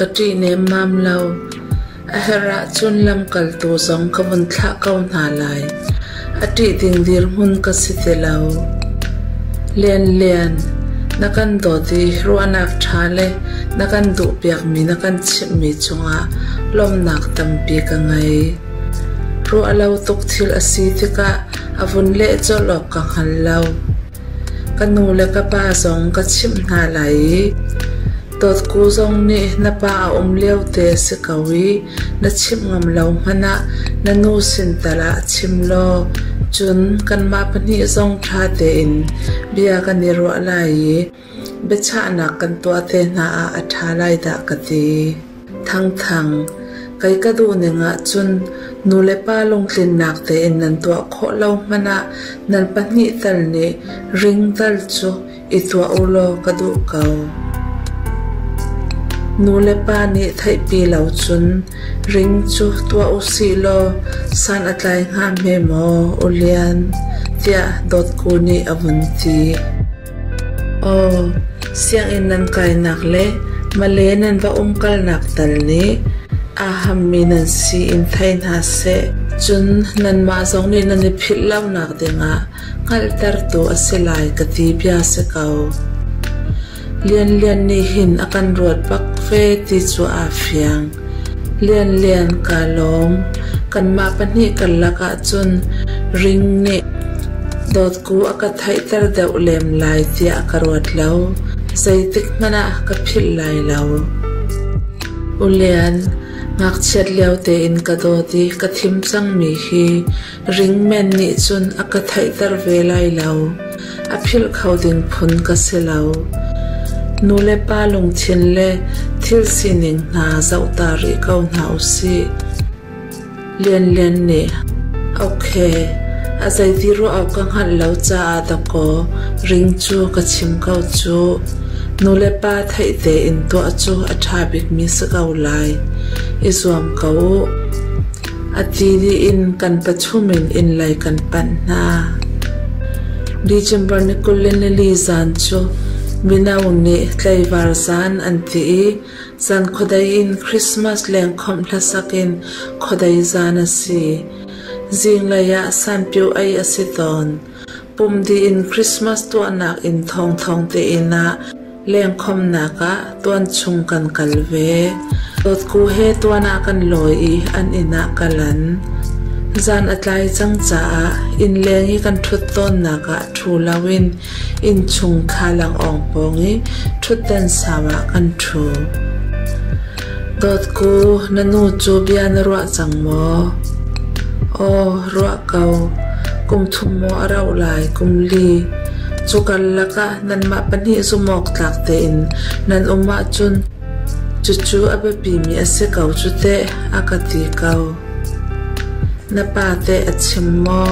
กจีเนมมามเราอาหระชุนลำกัลตัวสองขบันทักเวนหาลายอทีติงดีรมุนกสิเตเลาเลียนเลียนนักันตัวที่รัวนักชาเลนักันดูเปียกมีนักันชิมมีจงอาลมหนักตำเปียกไงรัวเราตกทิลอสีทิกะอวุนเละจลอกกังหันเรากันนูเลกะป้าสองกชิมหาไหลตัดกู้งนี่นับปอาอุ้มเลี้ยวเตะสกาวีนัดชิมงำมเหล่ามันะนั่นู้สินตลาดชิมโลจนกันมาพันนิยงทาเตินเบียกันนิรุลไลเบชะนักกันตัวเตนหาอัฐาไลดักตีทั้งทั้งใครก็ดูเนี่ยงะจนนูเลป้าลงสินหนักเตินนั่นตัวโคเหล่ามันะนั่นพันนิตรเนริงตัลจูอีตัวอุโลกรดูเขา nu pa nih thaipi lo chun ring chu tua usi lo san atlai nga me mo ulian tia dot ku ni o siang in nan kai nak le male nan va umkal naktal tal ni aham mi si in thain chun nan ma zong ni nan ni nak de nga ngal tar tu asilai ka ti bia se เลียนเลียนนีิหินอาการรวดปักเฟติสวอาฟียง เลียนเลียนกาลมกันมาปนิกันละกะจนริงเนดอดกูอากาศไทยตรเดาเลมลายสียอาการรวดเล้าใจติดมันะกับพิลลายเล้าอุเลียนงักเช็ดเลี้ยวเตินกระโดดีกระทิมสังมีฮีริงแมนนี่จนอากาศไทยตรเวลายเล้าอาภิลเขาดึงพุนกัสเล้า nule palung chinle thil sining na zau tari ko nau si len len ne okay asai thiru au kang han lo cha ta ko ring chu ka chim ko chu nule pa thai te athabik mi sa ka ulai isuam ko in kan pa chumin na December ni kulin ni minawng nih tleivar zan an tih zan khodaiin christmas leng khomhla sakin khodai zan a si zingleiah sanpiu ei a si tawn pumdiin christmas tuahnak in thawng thawng teina leng khomhnakah tuan chung kan kal ve tawtku he tuanah kan lawi i an ina kalan จานอัตไลจังจ้าอินเลงให้กันทุดต้นนักะทูลาวิน อินชุงคาลังอองปองให้ทุดเดนสาวะกันทูดอดกูนันูจูบีานรัวจังมอโอ้รัวเกากุมทุ่มมออาราวไลกุมลีจุกันละกันนันมาปนิสุมอกตักเตินนันอุมาจุนจุจูอับปีมีอเซเกาจุเตอากาตีเกา napate achim mo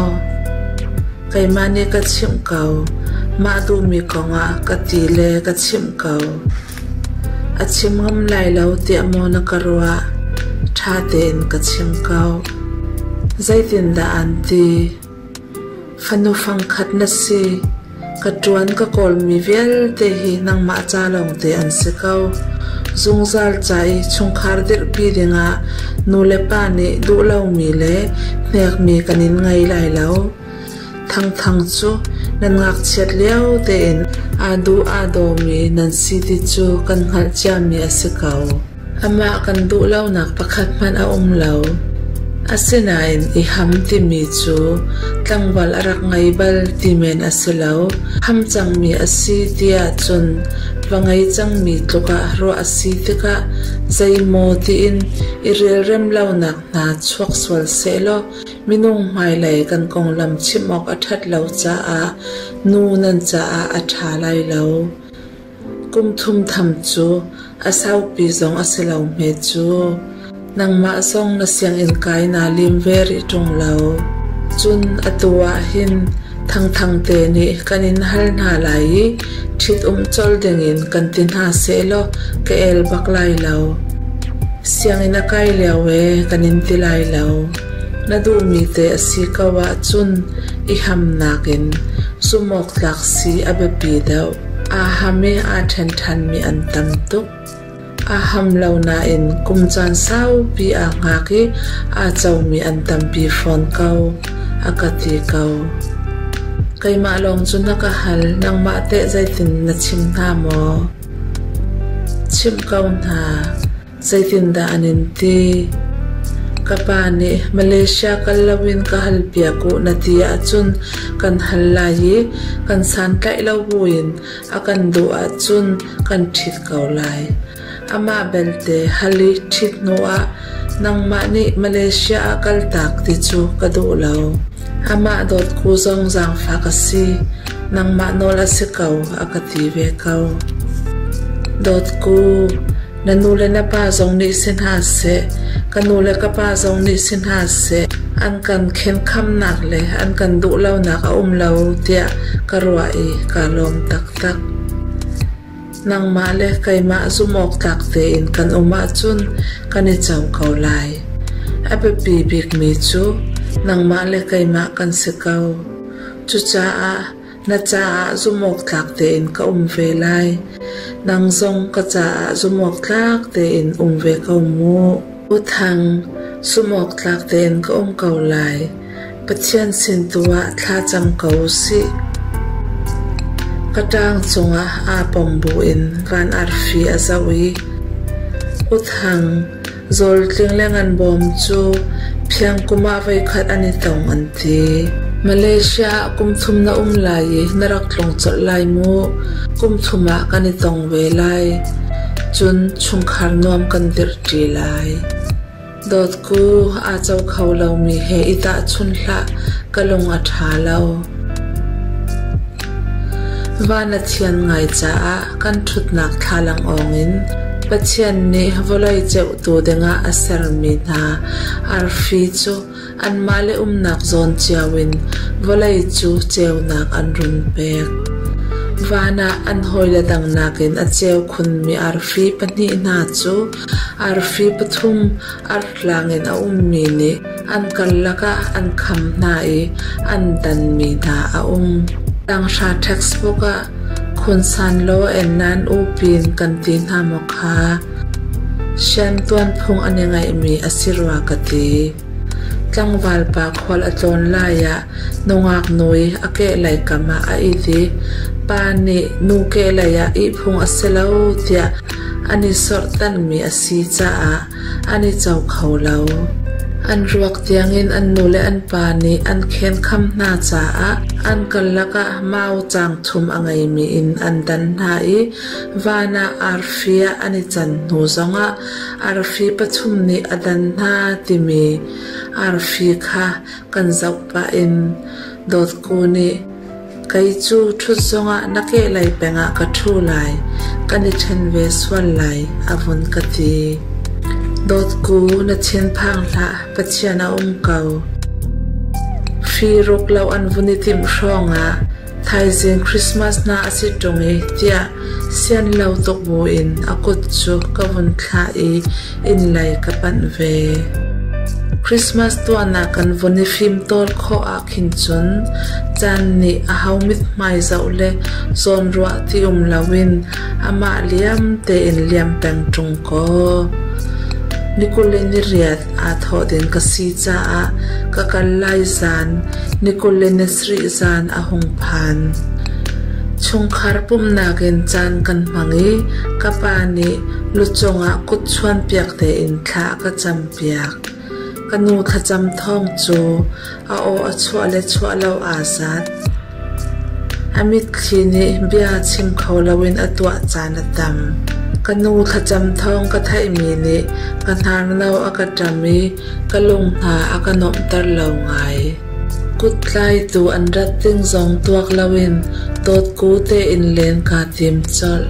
kaimani ka chim kau ma du mi konga ka tile ka chim kau achim ngam lai lau te mo na karwa tha ten ka chim kau zaitin da anti fanu phang khat na si ka tuan ka kol mi vel te hi nang ma cha long te an se kau สงสารใจชงคาร์เดปีดดงะนูเลปานีดูเล่ามีเล่เนกมีกันินไงไหลแล้วทั้งทั้งชูนันงักเช็ดเลี้ยวเต็นอาดูอาดอมีนันสิติชูกันหัดจามีอสิเกาอามากันดูเล่านักประคัดมันอาอมเล่าอาัยนายนอีฮัมติมีชูตั้งวัลอรักไงบัลติเมนอาเล้าหฮัมจังมีอาซีเตียจน và vangai chang mi tloka ro asi tika zai mo ti in irel rem lau nak na chuak swal se lo minung mai lai kan kong lam chimok athat lo cha a nu nan cha a atha lai lau kum thum tham chu asau pi zong asilo me chu nang ma song na siang in kai na lim veri tung lau chun atua hin thang thang te ni kanin hal na lai thit um chol dingin kan tin ha se lo ke el bak lai lo siangin akai lewe kanin ti lai lo na du mi te asi kawa chun i ham nakin sumok tlak si abe pi daw a hame a than than mi an tam tuk a ham lo na in kum chan sau pi a nga ki a chau mi an tam pi phone kau akati kau cây mạ lòng chúng ta cả hẳn đang mạ tệ dây tình là chim tha mò chim công thà dây tình đã anh ti kapani Malaysia kalawin kahal biyaku na tiya atun kan halayi kan santlay lawuin akan do atun kan tit lai ama belte hali chitnoa nang mani Malaysia akal tak tichu kadulaw. Ama dot kuzong zang fakasi nang manola sikaw akative kaw. Dot ku nanule na pazong ni sinhase kanule ka pazong ni sinhase an kan khen kham nak le an kan du lau nak a um tia karwa kalom tak tak. nang ma le ma zu mok tak te in kan uma um chun kan i e chau kau ape pi mi chu nang ma le ma kan se kau cha a na cha a zu mok tak te in ka um nang zong ka cha a zu mok tak te in um ve kau mu u thang su mok tak te in ka um kau lai pathian sin tuwa thla cham kau si กรด้างสงอาปมบุอินกันอาร์ฟีอาซาวีอุทังจลจึงเลงันบอมจูเพียงกุมาไว้ขัดอันนี้ต้องอันทีมาเลเซียกุมทุมนาอุมไลนรักลงจดไลมูกุมทุมะกันนี้ต้องเวไลจุนชุมคารนวมกันดิร์จีไลโดดกูอาเจ้าเขาเรามีเหตุตาชุนละกะลงอัฐาเรา và vana thian ngay cha chút a kan thutnak thalang ongin pachian ni volai cheu tu denga aser mi na ar fi chu an male umnak zon chiawin volai chu cheunak an run và pek vana an hoila dang nakin a cheu khun mi ar fi pani na chu ar fi pathum ar tlangin a um mi ni an kallaka an kham nai an tan mi na a um ตังชาเท็กซ์บุกะคุณซันโลเอ็นนันอูปีนกันตีนหามอคาเชนตวนพุงอันยังไงมีอสิรวากตีจังวัลปากควลอจนลายะนงากนุยอเกไหลกามาอีดีปานินูเกไหลยะอีพุงอสิลาอูเตียอันนี้สดตันมีอสีจ้าอันนี้เจ้าเขาเลา an ruak tiangin an nu le an pa ni an khen kham hna cha a an kal laka mau chang thum angai mi in an dan hna i wana arfia ani chan nu zonga arfi pathum ni adan hna ti mi arfi kha kan zau pa in dot ku ni kai chu thu zonga nake lai penga ka thu lai kani than ve swan lai avun ka ti ดดกูนัดเชียนพังละปัจจัยน่าอมเก่าฟีรกเราอันวุ่นทิมช่องอ่ะไทยสินคริสต์มาสน่าสิตรงเอเที่เสียนเราตกบูอินอากุจุกวันคลายอินไลกับปันเวคริสต์มาสตัวนักกันวุ่นฟิล์มตอลข้ออาคินจุนจันนี่อาฮาวมิดไม่เจ้าเล่โซนรัวที่อุ้มลาวินอามาเลียมเตอินเลียมแตงจงก็ Nicolen ni riat a tho den ka si cha a ka kan lai zan Nicolen ni sri zan a hong phan chungkhar pumna gen chan kan mangi ka pani luchonga kut chuan piak te in kha ka cham piak kanu khacham thong chu a o a chua le chua lo a sat อามิตทีนิบียชิมเขาละวินอตัวจานตัมกนูขจมทองกะไทมีนิกันทางเลาอากาจามีกะลุงหาอากานมตลเลาไงกุดไลตูอันรัดติ้งสองตัวลาวินตดกูเตอินเลนกาทิมจอล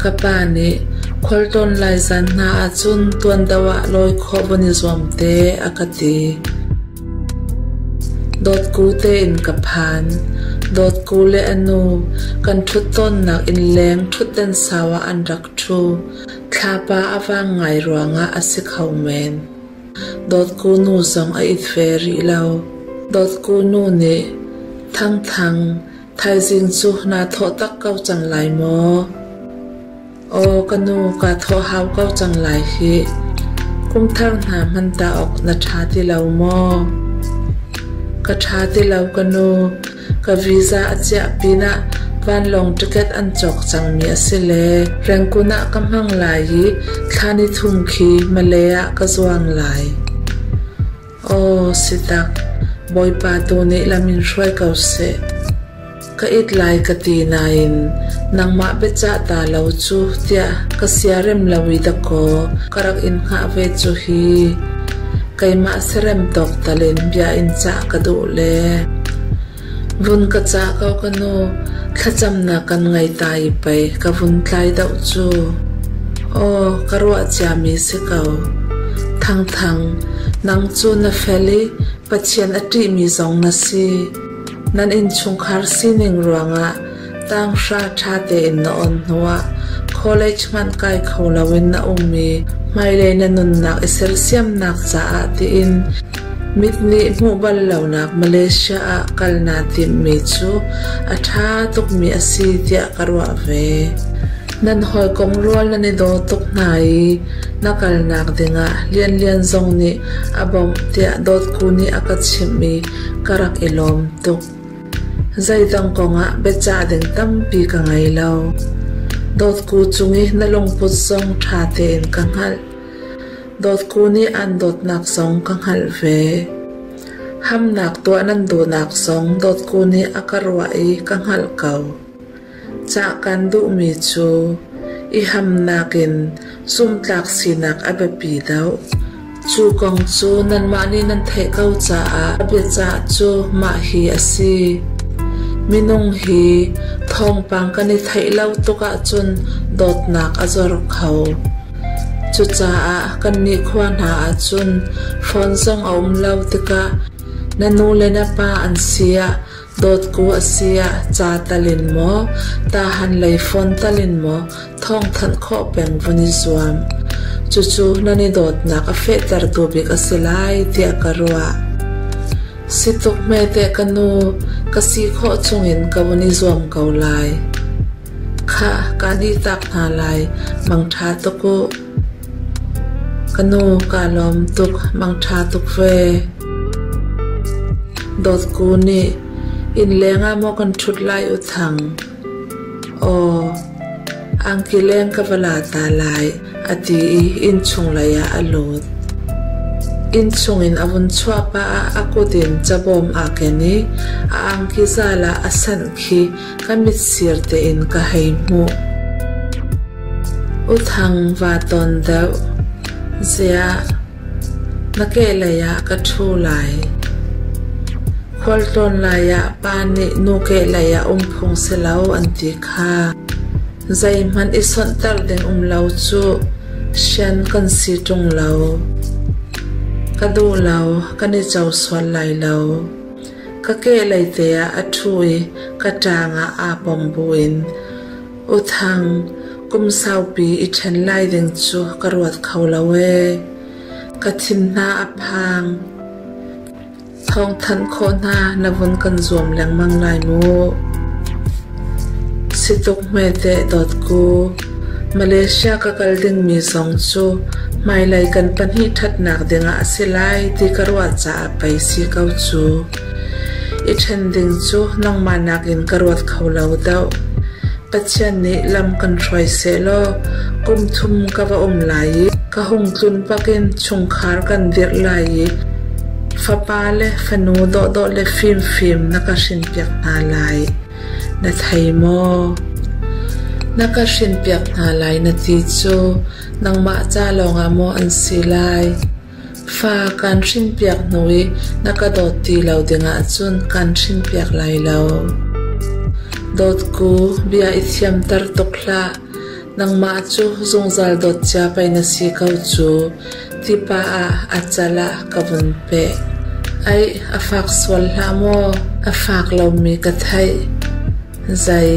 กับปานิคอลตันไลซันหาอาจุนตวนตะวะลอยขบวนิสวมเตอากาศีดดกูเตอินกับพานดดกูเลอนูกันทุต้นหนักอินเลงทุเตนสาวอันรักทูคาปาอววางไงรัวงะอสิเขาเมนดดกูนูสองอิเฟรีเราดดกูนูนี่ทั้งทั้งไทยจินสุนาทอตักเก้าจังไหลมอโอกนูกาทอฮาวเก้าจังไหลฮิกุมทางหามันตาออกนาชาที่เรามอกชาติเลากันโนกวีซาอจีปีนะวันลงจักรอันจอกจังมีสิเลแรงกุณะกำหังไหลคานิทุงขีมาเลยะกะสว่างไหลอ้สิตักบอยปาตัวนี้ละมินช่วยเกาเสะก็อิดไหลกตีนายนนางมาเป็บจ่าตาเลาจูเตียกเสียเริมลาวิตะโกกระอักอินหาเวจูฮีกมาเสริมตกตะลนบีอินจากระดูเลวุ่นกระจากกันโนขจำนักกันไงตายไปกับวุ่นคลายดาวจูโอ้กรวัจามีสิเกาทั้งทั้งนางจูนเฟลีปัจเจียนอดีมีสองนาซีนั่นอินชุงคาร์ซีนิงรวงอะตั้งชาชาเตนนอนหัวคอเลจมันไกลเขาละเวินนาอุมี mai le na nôn nak esel siam nak za a ti in mit ni hmu bal lo nak malaysia a kal na ti mi chu a tha tuk mi a si ti a karwa ve nan hoi kong rual na ni do tuk nai na kal nak dinga lian lian zong ni abom ti a dot ku ni akat chim mi karak ilom tuk zai tang konga becha Đình tam pi ka ngai lo ดดกูจุงให้นลงพุทธงชาเตนกังหันดดกูนี่อันดดหนักสงกังหันเฟ่ห้าหนักตัวนั้นดูหนักสงดดกูนี่อักรวัยกังหันเก่าจากการดูมีจูอีห้าหนักินซุ่มตักสีหนักอับปีเดาจูกองจูนั้นมานี่นั้นเทเก้าจ้าอับจ้าชูมาฮีอสีมินุงฮีថងប៉ាងកនិថៃឡៅទុកអជុនដតណាក់អចរខោជុចាអាកនិខ្វានហាអជុនហ្វនសងអ៊ំឡៅតិកាណានូលេណាប៉ាអានសៀដតគូអសៀចាតលិនមកតាហានលៃហ្វនតលិនមកថងឋានខោពេងវនិស្វាមជុជុណានិដតណាក់អហ្វេតរទូបិកអសិលៃទីអករវ៉ាสิตกเมเตกันูกสีข้อจงเห็นกับนิสวมเกาลายข้าการีตักหาลายมังทาตุกุกนูกาลอมตุกมังทาตุกเฟดดกูนี่อินแรงอามกันชุดลายอุทังโออังกิเลงกบลาตาลายอดีอินชงลายอโลด in inchungin avun chua pa a akutin chabawm ak ani a ang ki zala a san khi ka mit in ka hei hmu u thang va ton deuh zia na laya ka thu lai khol ton laya pa ni laya um phung se lo an man ison tar den um lo chu shan kan si tung ก็ดูเรากระเนจ้าสวนไหลเรากระเกลี่ยเตียอัฐุยกระจางอาปอมบุญอุทังกุมสาวปีอิฉันไล่ดึงจูกระวัดเขาละเวกระทิมนาอพางทองทันโคนานวนกันรวมแหลงมังลายมูสิตกเมเตดอดกูมาเลเซียก็ะกลดึงมีสองจูไม่ไล่กันปันหิทัดหนักเดงอาศยไล่ที่กรวดจาไปเสียเกาจูอีฉันดึงจูนังมานักอินกรวดเขาเล่าเดาปัจจันนี้ลำกันรอยเซโลกุมทุ่มกับอมไหลกะหงจุนปักเินชงคารกันเดียไหลฟปาเล่ฟนูโดอดเลฟิมฟิมนักชินเปียกนาลายนาไทยโมนักชินเปียกนาลายนาจีจู nang ma cha longa mo an silai fa kan thin piak noi nakadot ti lo dinga chun kan thin piak lai lo dot ku bia ithiam tar tokla nang ma chu zal dot cha pai na si kau chu ti pa a achala kavun pe ai afak swal la mo afak lo mi ka thai zai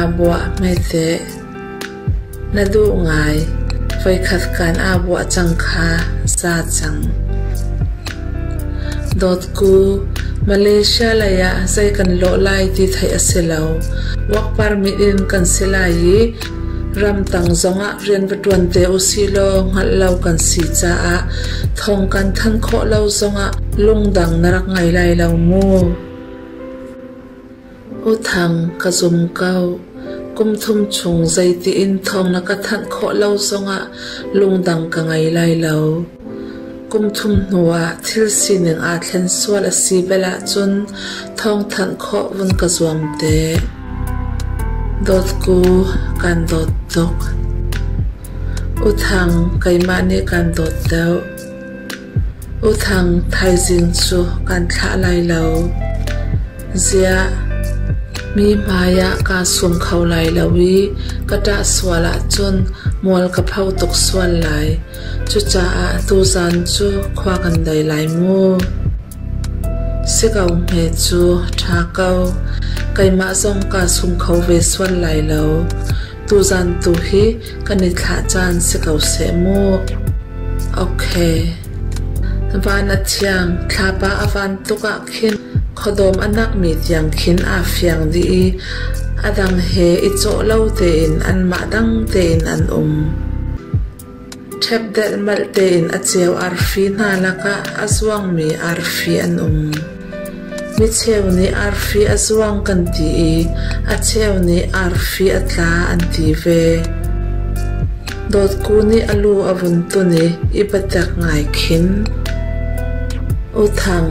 abwa me te นัดูไงไฟขัดการอาบวจังคาซาจังดอดกูมาเลเซียลายะใจกันโลไลที่ไทยอสิัยเวักปาร์มิเอนกันสลายรำตังจงะเรียนประตวนเตอุสิโลงัดเลากันสีจ้าทองกันทันโคเลาจงะลุงดังนรกไงไลเลามูอุทังกระจุมเก้ากุมทุ่มชงใจตีอินทองนักทันขอเล่าสงะลงดังกังไงไล่เล่ากุมทุ่มหัวทิลสินึงอาจเห็นสวลสีเบลจุนทองทันขอวนกระสวมเดดดกูกันดดดกอุทังไกมานี่กันดดเดาอุทังไทยจินสุกันขาไล่เล่าเสียมีมายะกาสุมเขาไหลลวีกระดาสวละจุนมวลกระเพาตกสวนไหลจุจ่าตูจันจูควากันไดไหลมูสิเกาเมจูทาเกาไกมาซงกาสุมเขาเวสวนไหลแล้วตูจันตูฮีกันิขาจันสิเกาเสมูโอเควันอาทิตย์ข้าพเจ้าวันตุกะขึ้น khadom anak mi tiang khin a fiang di i adang he i chaw lo te in an ma dang te an um thep del mal te in a chew ar fi na laka azwang mi ar fi an um mi chew ni ar fi azwang kan ti i a chew ni ar fi atla an ti ve dot ku alu avun tu ni i ngai khin uthang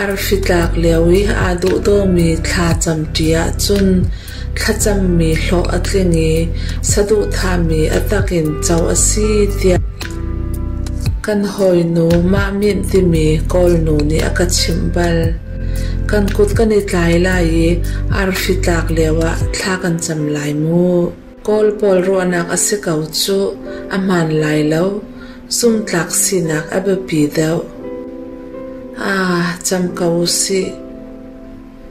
arfi tlak lewi a du do mi thla cham tia chun thla cham mi hlo atlingi sadu tha mi atakin chaw asi tia kan hoi nu ma min ti mi kol nu ni akachim bal kan kut kan i tlai lai arfi tlak lewa thla kan cham lai mu kol pol ro anak asikau chu aman lai lo sum tlak sinak abapi dau à chăm cầu sĩ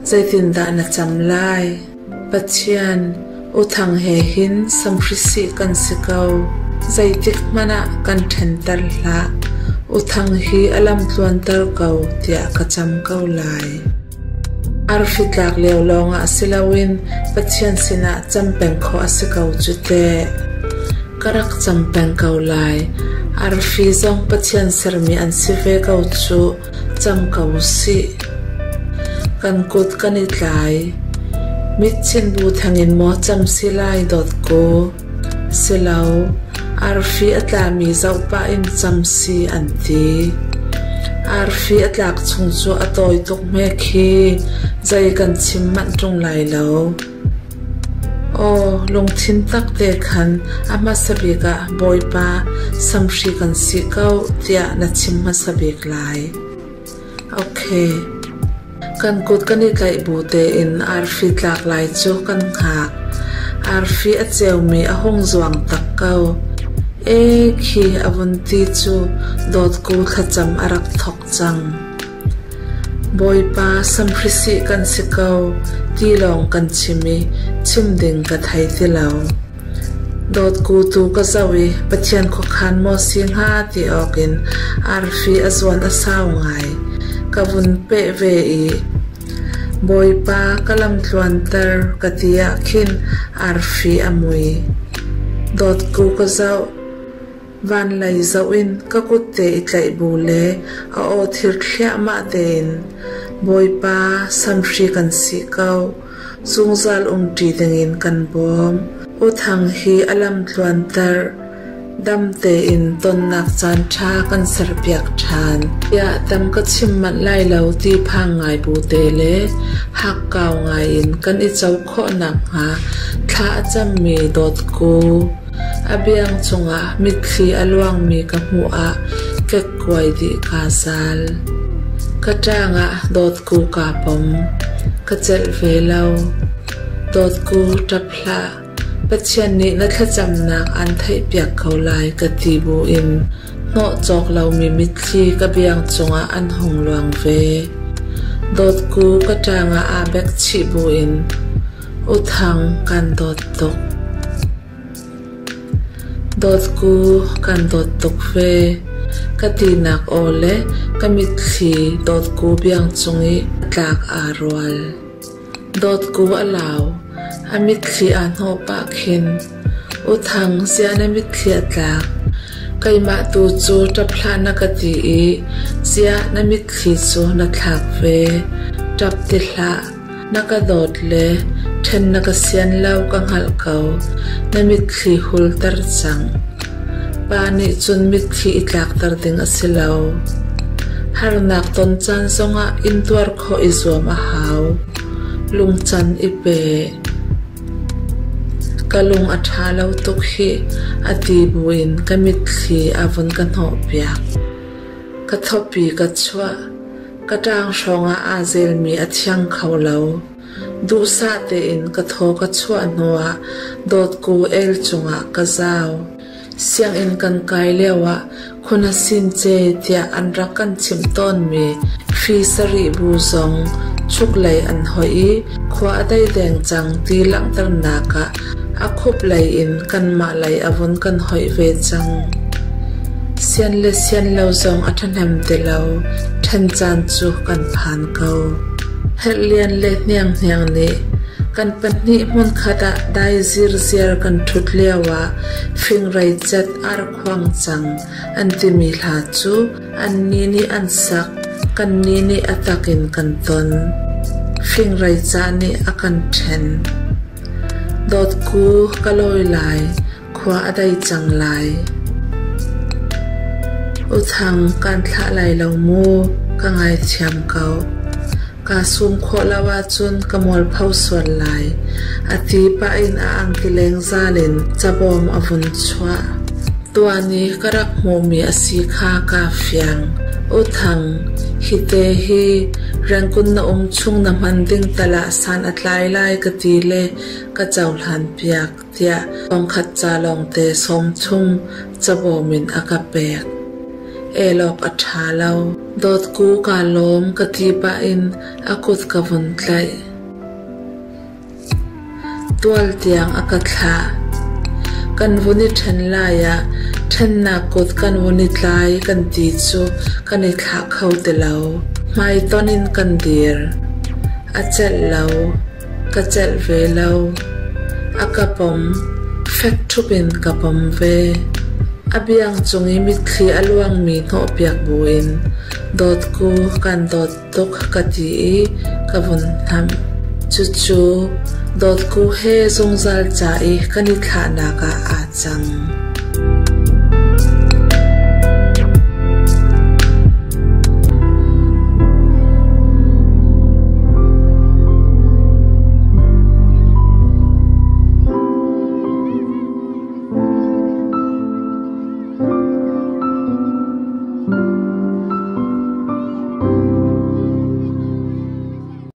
dây tiền đã là chăm lai bất chiên ô thằng hề hin xâm phí sĩ cần kan sĩ cầu dây tiết mà nạ cần kan thần tật lạ ô thằng hi alam tuân tàu cầu tiạ cả chăm cầu lai ar phi tạc liều lòng ạ sĩ lâu in bất chiên sĩ nạ chăm bèn khó sĩ cầu chú tệ karak champeng kaulai arfi zong pachian sermi an sive kau chu chăm cầu sĩ kan kut kan i tlai mit chin bu thangin mo cham silai dot ko silau arfi atla mi zau pa in cham si an ti arfi atlak chung chu atoi tuk me khi dây kan chim man trung lai lo o lung thin tak te khan ama sabika boy pa samshi kan si kau tia na chim ma sabik lại. Okay. Kan kut kan i kai bu te in arfi tlak lai chu kan khak. Arfi a cheu mi a hong zuang tak kau. E khi avunti chu dot ku khacham arak thok chang. Boy pa samprisi kan sikau ti long kan chimi chimding ka thai ti lau. dot ku tu ka zawi pathian ko khan mo sing ha ti okin arfi azwan asaw ngai ka vun pe i boy pa kalam tluan tar katia kin arfi amui dot ku ka van lai zau in ka kut te itlai bu le a o thir thlia ma den boy pa sam shri kan si kau zungzal um ti dengin kan bom o thang hi alam tluan ter ดัมเตอินตนนักจานชากันสรเปียกชานยะดัมก็ชิมมันไล่เราที่พังไงบูเตเลหักเกาไงอินกันอีเจ้าข้อหนักะข้าจะมีดดกูอาเบียงจงอะมิดขีอลวงมีกับหัวเก็กกวยดีกาซาลกระจ้างอะดดกูกาปมกระเจ็ดเวลาดดกูจบพละเปเชียนนี้นักจำนักอันไทยเปียกเขาลายกะตีบูอินนอกจอกเรามีมิตรีกัเบียงจงอาอันหงหลวงเวโดดกูกระจางอาเบ็กชิบูอินอุทังกันโดดตกโดดกูกันโดดตกเวกตีนักโอเลกมิตรีโดดกูเบียงจงอีกากอารวลโดดกูอลาวอมิดขีอันหอปากเข็นอุทังเสียในมิดขีอัตลกไกมาตูจูจับพลานกตอีเสียในมิดขีสูนักหากเวจับติละนักโดดเลเทนนักเสียนเล่ากังหัลเขาในมิดขีหุลตรจังปานิจุนมิดขีอิตักตรดิงอสิเลาฮารนักตนจันสงะอินทวรโคอิสวมหาวลุงจันอิเปกลงอัฐาเราตุกเฮอดีบุญกมิตรีอาวุนกันหอบียกกัทบปีกัชวะกัดางชองอาเซลมีอัจยังเขาเราดูซาเตินกัทโอกัชวะนัวดอดกูเอลจงอากะซาวเสียงอินกันไกลเลวะคนณสินเจเตียอันรักกันชิมต้นมีฟีสรีบูซงชุกไลอันหอยขวาได้แดงจังตีหลังตรนากะ a k h p l a i i n kan ma l a i avon kan hoi ve c a n g s i a n le s i a n l a zong atan hem te lau t e n z a n c u kan p a n k a u h e l i a n le n i a n g n i a n g ni kan p a n i m u n kata dai zir zir kan t u t l i a wa f i n g r a i z a t ar k w a n g c a n g an t i m i l h a c u an nini an sak kan nini atakin kan ton f i n g r a i z a n i akan ten ดอดกูกะลอยลายควาอะไดจังลายอุทังการทะลายเหล่ามูกะงายแชมเกากาสุมโคลาวาจุนกะมวลส่วนลายอธิปะอินอາงกิเลงซาลนจะบอมอุนชวตัวนี้ก็รักโมมีอสีคากาฟยังอุทังฮิเตฮีแรังกุนนอมชุงน้ำมันดิ้งตละสานอัตไลไลกตีเลกเจ้าหลานเปียกเตียองขัดจาลองเตสมชุงจะบอมินอากาเปกเอลอกอัชาเลาดอดกูกาลมกตีปะอินอากุศกวนไลตัวเตียงอากาศกันวุ่นิ้ฉันลายะฉันนักกดกันวุ่นิ้ไล่กันตีจูกันในักเขาเดาไม่ต้องนินกันเดียร์อาจจะเอากาจจะเวลเอาอากาบผมเฟกทุบินกับผมเวอาบียงจงยิมิตรีอลวังมีโนบียกบุญดอดกูกันโดอดตกกัดีกับวันทำจู่ dot ku he zongzal cha e kanithla na ka achang